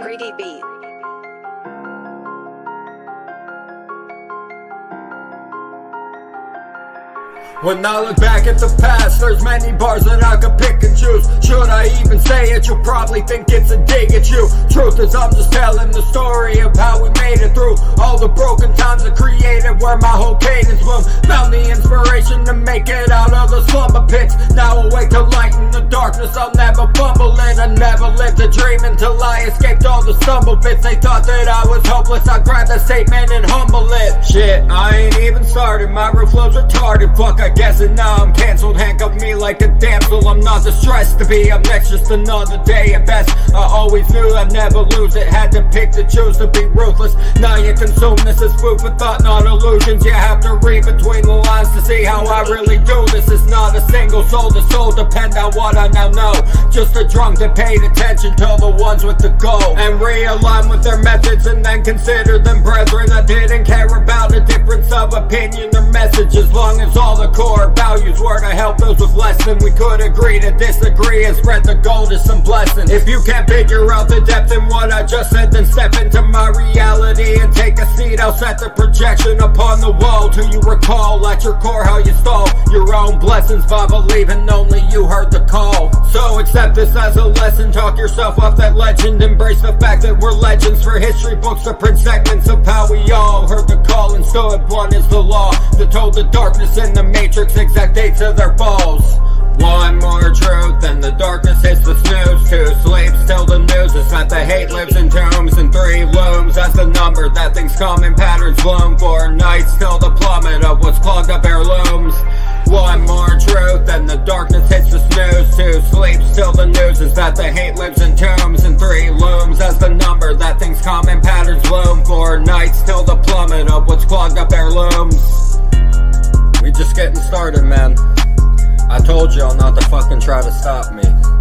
Greedy beat. When I look back at the past, there's many bars that I could pick and choose. Should I even say it? You'll probably think it's a dig at you. Truth is, I'm just telling the story of how we made it through all the broken times I created where my whole cadence. Found the inspiration to make it out of the slumber pits. Now awake to light in the darkness, I'll never fumble it. I never lived a dream until I the stumble bits. They thought that I was hopeless, I grabbed that statement and humble it. Shit, started, my real flow's retarded. Fuck, I guess it now I'm cancelled. Handcuff me like a damsel. I'm not distressed to be up next, just another day at best. I always knew I'd never lose it. Had to pick to choose to be ruthless. Now you consume this as food for thought, not illusions. You have to read between the lines to see how I really do. This is not a single soul to soul, depend on what I now know. Just a drunk that paid attention to the ones with the goal. And realign with their methods and then consider them brethren. I didn't care opinion or message as long as all the core values were to help those with less than we could agree to disagree and spread the gold as some blessing. If you can't figure out the depth in what I just said, then step into my reality and take a seat. I'll set the projection upon the wall. Do you recall at your core how you stole your own blessings by believing only you heard the call? So accept this as a lesson. Talk yourself off that legend. Embrace the fact that we're legends for history books to print segments of how we all heard call. One is the law that told the darkness in the matrix exact dates of their falls. One more truth and the darkness hits the snooze. Two sleeps till the news is that the hate lives in tombs. And three looms as the number that things come in patterns loom. Four nights till the plummet of what's clogged up heirlooms. One more truth and the darkness hits the snooze. Two sleeps till the news is that the hate lives in tombs. And three looms as the number that things come in patterns loom. Four nights till plummet of what's clogged up heirlooms. We just getting started, man. I told y'all not to fucking try to stop me.